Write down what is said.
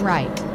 Right.